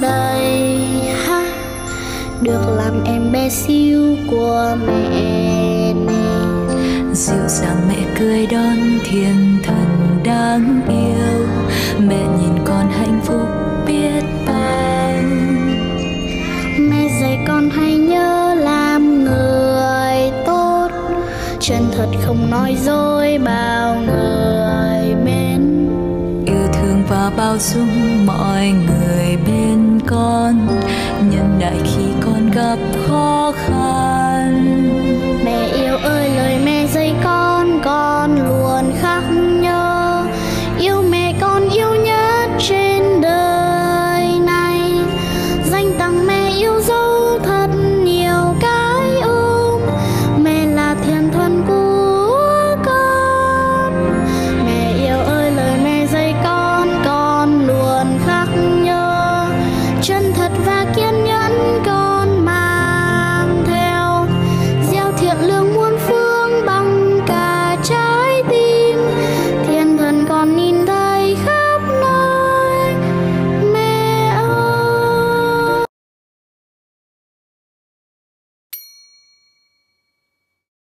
Đây ha được làm em bé siêu của mẹ nè. Dịu dàng mẹ cười đón thiên thần đáng yêu. Mẹ nhìn con hạnh phúc biết bao. Mẹ dạy con hãy nhớ làm người tốt. Chân thật không nói dối bao người và bao dung mọi người bên con. Nhân đại khi con gặp khó khăn